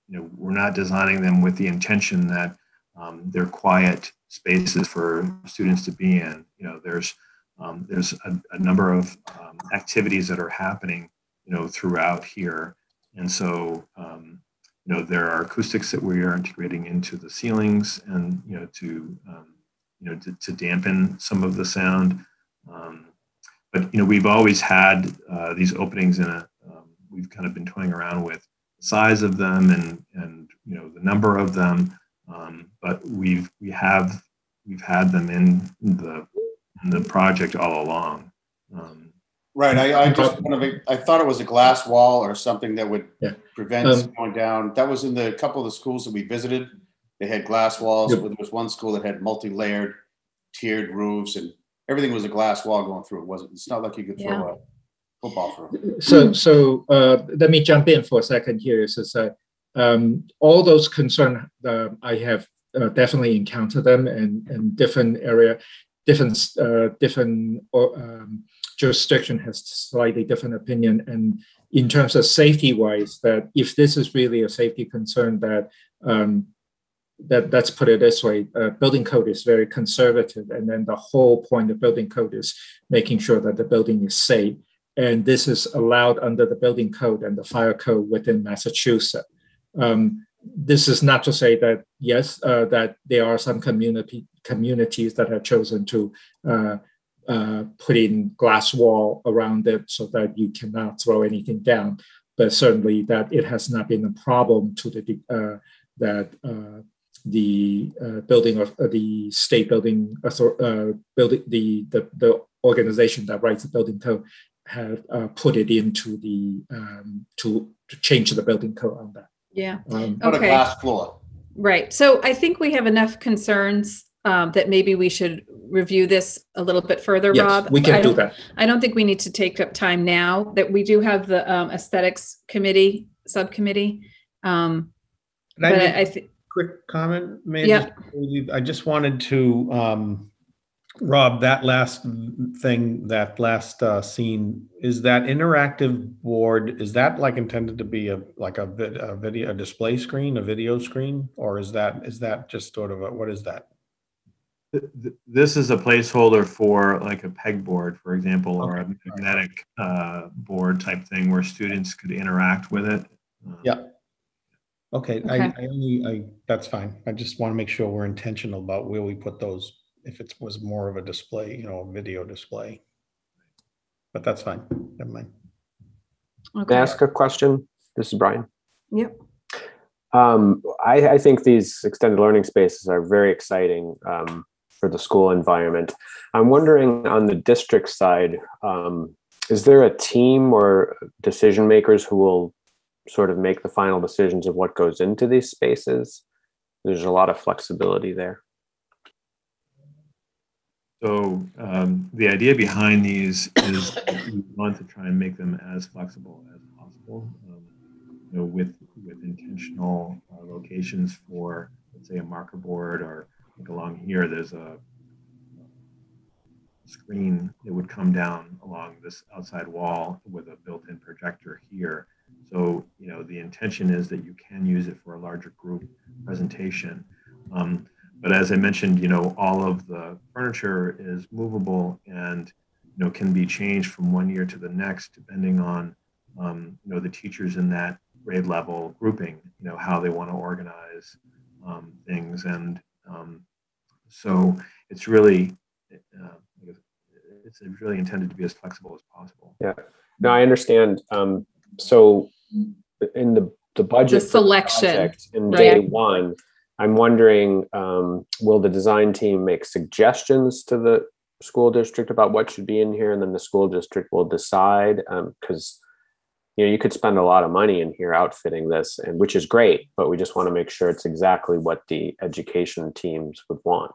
you know we're not designing them with the intention that um, they're quiet spaces for students to be in. You know, there's um, there's a, a, number of um, activities that are happening, you know, throughout here, and so um, you know there are acoustics that we are integrating into the ceilings, and you know to um, you know to, to, dampen some of the sound. Um, but you know we've always had uh, these openings in a. Um, we've kind of been toying around with the size of them and and you know the number of them, but we've we have we've had them in the the project all along. Um, right. I, I just kind of I thought it was a glass wall or something that would yeah. prevent um, going down. That was in the couple of the schools that we visited. They had glass walls. Yep. There was one school that had multi-layered, tiered roofs, and everything was a glass wall going through. It wasn't. It's not like you could throw yeah. a football through. So, so uh, let me jump in for a second here. Is that um, all those concerns uh, I have uh, definitely encountered them in, in different area different uh, different um, jurisdiction has slightly different opinion. And in terms of safety wise, that if this is really a safety concern, that um, that let's put it this way, uh, building code is very conservative, and then the whole point of building code is making sure that the building is safe. And this is allowed under the building code and the fire code within Massachusetts. Um, this is not to say that yes, uh, that there are some community communities that have chosen to uh, uh, put in glass wall around it so that you cannot throw anything down. But certainly that it has not been a problem to the uh, that uh, the uh, building of the state building building the, the the organization that writes the building code have uh, put it into the um, to to change the building code on that. Yeah. Um, Put a Okay. glass floor. Right. So I think we have enough concerns um, that maybe we should review this a little bit further, yes, Rob. we I can do don't- that. I don't think we need to take up time now that we do have the um, aesthetics committee, subcommittee. Um, Can I but I, I think, quick comment? May I Yeah. just- before we leave? I just wanted to, um, Rob, that last thing, that last uh, scene, is that interactive board, is that like intended to be a, like a vid, a video, a display screen, a video screen? Or is that, is that just sort of a, what is that? Th- th- This is a placeholder for like a pegboard, for example, or a magnetic uh, board type thing where students could interact with it. Yeah. Okay, I, Okay. I only, I, that's fine. I just want to make sure we're intentional about where we put those, if it was more of a display, you know, a video display. But that's fine, never mind. May I okay. ask a question? This is Brian. Yep. Um, I, I think these extended learning spaces are very exciting um, for the school environment. I'm wondering on the district side, um, is there a team or decision makers who will sort of make the final decisions of what goes into these spaces? There's a lot of flexibility there. So um, the idea behind these is we want to try and make them as flexible as possible. Um, you know, with with intentional uh, locations for, let's say, a marker board, or like along here, there's a screen that would come down along this outside wall with a built-in projector here. So you know, the intention is that you can use it for a larger group presentation. Um, but as I mentioned, you know, all of the furniture is movable and, you know, can be changed from one year to the next, depending on, um, you know, the teachers in that grade level grouping, you know, how they want to organize um, things. And um, so it's really, uh, it's really intended to be as flexible as possible. Yeah. No, I understand. Um, so in the the budget for selection, project in right. day one, I'm wondering, um, will the design team make suggestions to the school district about what should be in here, and then the school district will decide? Because you know you could spend a lot of money in here outfitting this, and which is great, but we just want to make sure it's exactly what the education teams would want.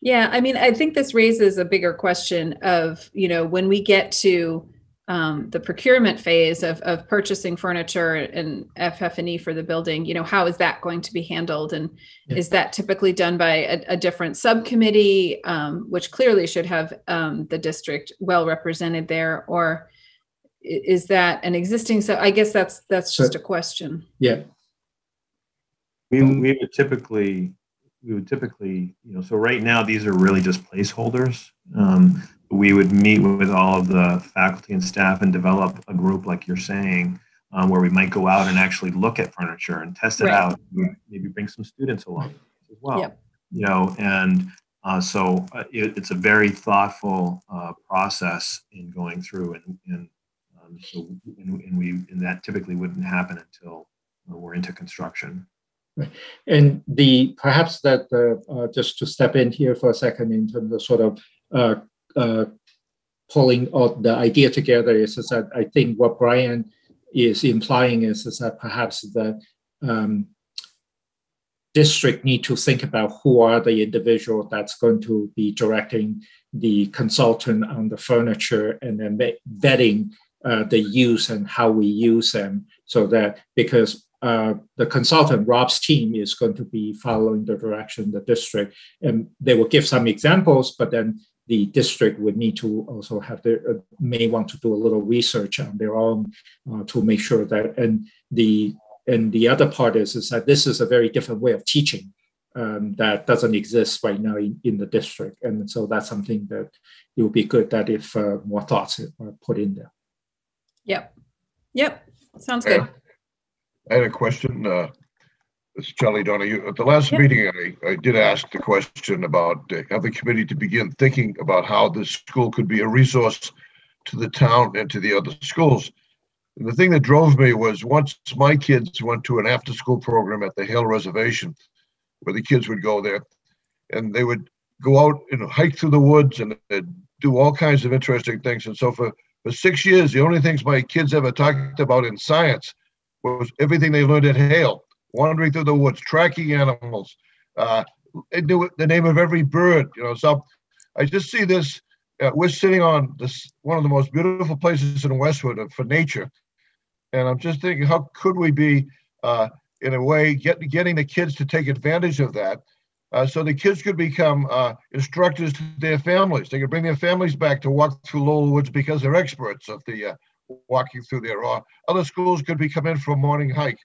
Yeah, I mean, I think this raises a bigger question of, you know, when we get to um, the procurement phase of, of purchasing furniture and FF&E for the building, you know, how is that going to be handled? And Yeah. is that typically done by a, a different subcommittee, um, which clearly should have um, the district well represented there? Or i- is that an existing, so I guess that's, that's So- just a question. Yeah, We, we would typically, we would typically, you know, so right now, these are really just placeholders. Um, we would meet with all of the faculty and staff and develop a group, like you're saying, um, where we might go out and actually look at furniture and test it Right. out. Maybe bring some students along as well. Yep. You know, and uh, so uh, it, it's a very thoughtful uh, process in going through, and, and um, so and, and we and that typically wouldn't happen until uh, we're into construction. and the perhaps that uh, uh, just to step in here for a second in terms of sort of uh, uh, pulling all the idea together is, is that I think what Brian is implying is, is that perhaps the um, district need to think about who are the individual that's going to be directing the consultant on the furniture and then vetting uh, the use and how we use them so that because uh, the consultant rob's team is going to be following the direction the district. And they will give some examples but then the district would need to also have their uh, may want to do a little research on their own uh, to make sure that and the and the other part is is that this is a very different way of teaching um, that doesn't exist right now in, in the district. And so that's something that it would be good that if uh, more thoughts are put in there Yep. Yep. Sounds good. I had a question. Uh, it's Charlie Donahue. At the last Yep. meeting, I, I did ask the question about uh, have the committee to begin thinking about how this school could be a resource to the town and to the other schools. And the thing that drove me was once my kids went to an after-school program at the Hale Reservation, where the kids would go there, and they would go out and hike through the woods and do all kinds of interesting things. And so for For six years, the only things my kids ever talked about in science was everything they learned at Hale, wandering through the woods, tracking animals. Uh, they knew the name of every bird, you know. So I just see this. Uh, we're sitting on this one of the most beautiful places in Westwood for nature, and I'm just thinking, how could we be, uh, in a way, get, getting the kids to take advantage of that, uh, so the kids could become uh, instructors to their families. They could bring their families back to walk through Lowell Woods because they're experts of the uh, walking through there. Or other schools could be come in for a morning hike.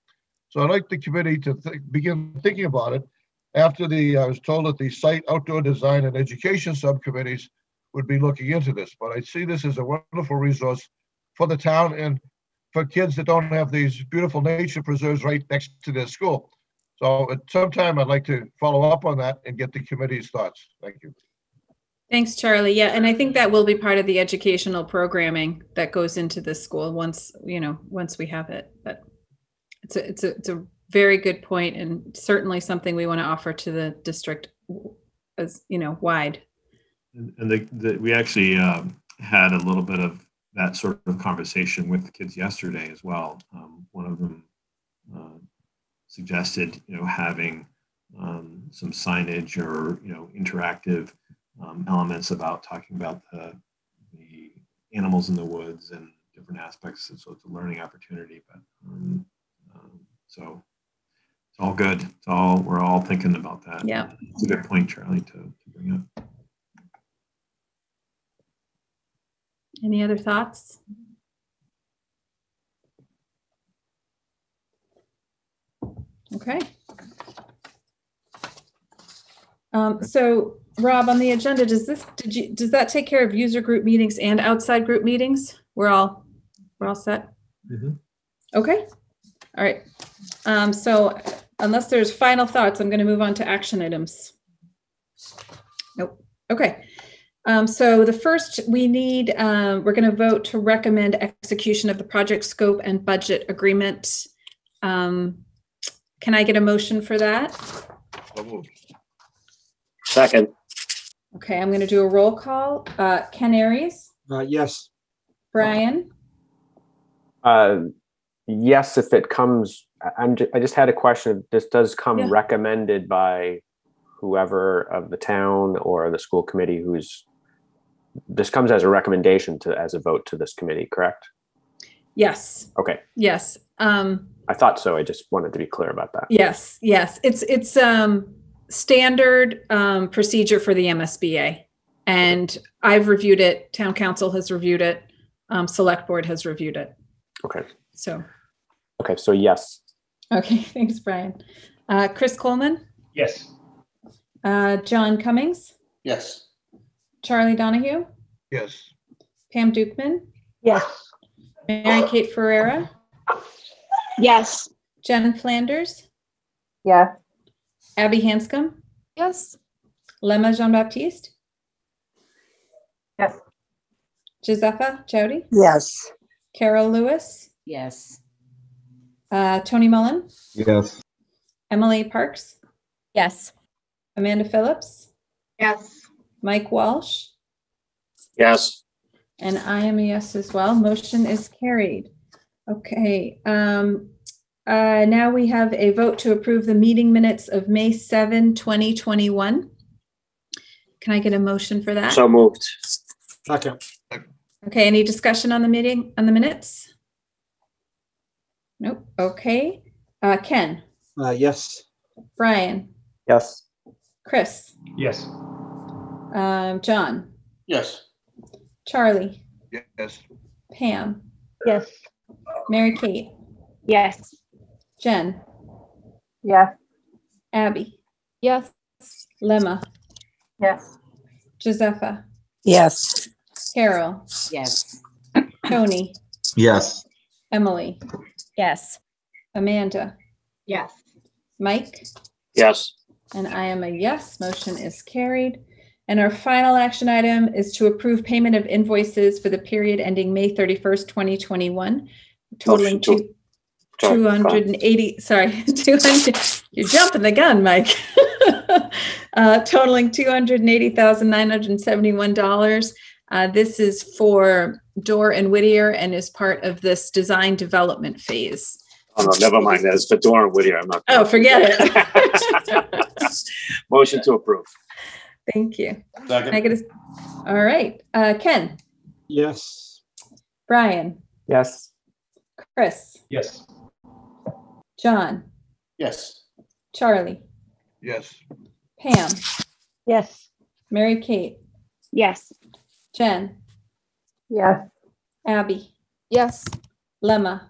So I'd like the committee to th- begin thinking about it. After the, I was told that the site outdoor design and education subcommittees would be looking into this, but I see this as a wonderful resource for the town and for kids that don't have these beautiful nature preserves right next to their school. So at some time, I'd like to follow up on that and get the committee's thoughts. Thank you. Thanks, Charlie. Yeah, and I think that will be part of the educational programming that goes into the school once, you know, once we have it. But it's a, it's a, it's a very good point and certainly something we want to offer to the district as, you know, wide. And and the, the, we actually um, had a little bit of that sort of conversation with the kids yesterday as well. Um, one of them uh, suggested, you know, having um, some signage or, you know, interactive um, elements about talking about the, the animals in the woods and different aspects. So it's a learning opportunity, but um, um, so it's all good. It's all, we're all thinking about that. Yeah. It's a good point, Charlie, to, to bring up. Any other thoughts? Okay. Um, so Rob, on the agenda, does this, did you, does that take care of user group meetings and outside group meetings? We're all, we're all set? Mhm. Okay, all right. Um, so unless there's final thoughts, I'm gonna move on to action items. Nope, okay. Um, so the first, we need, uh, we're gonna vote to recommend execution of the project scope and budget agreement. Um, Can I get a motion for that? So moved. Second, Okay, I'm gonna do a roll call. Uh, Ken Aries, Uh, yes, Brian, Uh, yes, if it comes, I- I'm, ju- I just had a question. This does come Yeah. recommended by whoever of the town or the school committee who's, this comes as a recommendation to, as a vote to this committee, correct? yes, Okay, yes. Um, I thought so. I just wanted to be clear about that. Yes, yes. It's, it's, um, standard, um, procedure for the MSBA. And I've reviewed it, town counsel has reviewed it, um, select board has reviewed it. Okay, So, okay, so yes. okay, thanks, Brian. Uh, Chris Coleman, Yes. uh, John Cummings, Yes. Charlie Donahue, Yes. Pam Dukeman, Yes. Mary Kate Ferrera, Yes. Jen Flanders, Yeah. Abby Hanscom, Yes. Lemma Jean-Baptiste, Yes. Josepha Jody, Yes. Carol Lewis, Yes. uh, Tony Mullen, Yes. Emily Parks, Yes. Amanda Phillips, Yes. Mike Walsh, yes, and I am a yes as well. Motion is carried. Okay, um, uh, now we have a vote to approve the meeting minutes of May 7, 2021. Can I get a motion for that? so moved. second, Okay, any discussion on the meeting, on the minutes? Nope, okay. Uh, Ken, uh, yes, Brian, Yes, Chris, Yes. um, John, Yes. Charlie, Yes. Pam, Yes. Mary Kate, Yes. Jen, Yeah. Abby, Yes. Lemma, Yes. Josepha, Yes. Carol, Yes. Tony, Yes. Emily, Yes. Amanda, Yes. Mike, Yes, and I am a yes. Motion is carried. And our final action item is to approve payment of invoices for the period ending May 31st, 2021, totaling Motion two, Sorry, 280, sorry, 200, you're jumping the gun, Mike. Uh, Totaling $280,971. Uh, This is for Dore and Whittier and is part of this design development phase. Oh, no, never mind. That's for Dora and Whittier. I'm not. Oh, forget it. Motion to approve. Thank you. Second. Can I get a, all right, uh, Ken, Yes. Brian, Yes. Chris, Yes. John, Yes. Charlie, Yes. Pam, Yes. Mary Kate, Yes. Jen, Yes. Abby, Yes. Lemma,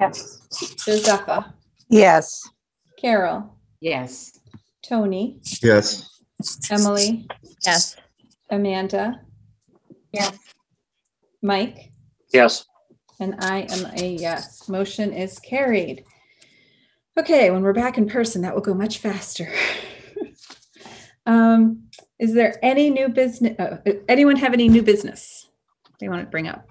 Yes. Josepha, Yes. Carol, Yes. Tony, Yes. Emily, Yes. Amanda, Yes. Mike, Yes. and I am a yes. Motion is carried. Okay, when we're back in person, that will go much faster. um, is there any new business? Uh, anyone have any new business they want to bring up?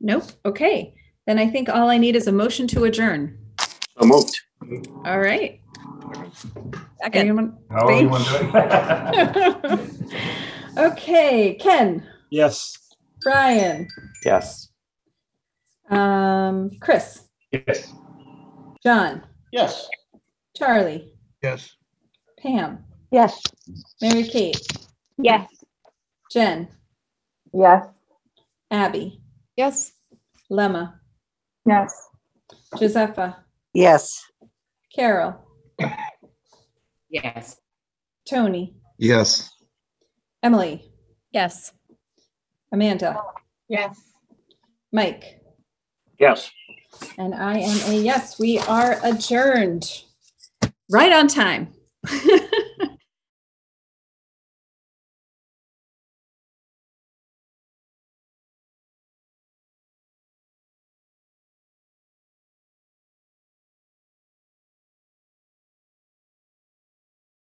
Nope. Okay, then I think all I need is a motion to adjourn. So moved. All right. Second. Anyone? How you want to okay, Ken, Yes. Brian, Yes. um, Chris, Yes. John, Yes. Charlie, Yes. Pam, Yes. Mary Kate, Yes. Jen, Yes. Abby, Yes. Lemma, Yes. Josepha, Yes. Carol, Yes. Tony, Yes. Emily, Yes. Amanda, Yes. Mike, Yes. and I am a yes. We are adjourned. Right on time.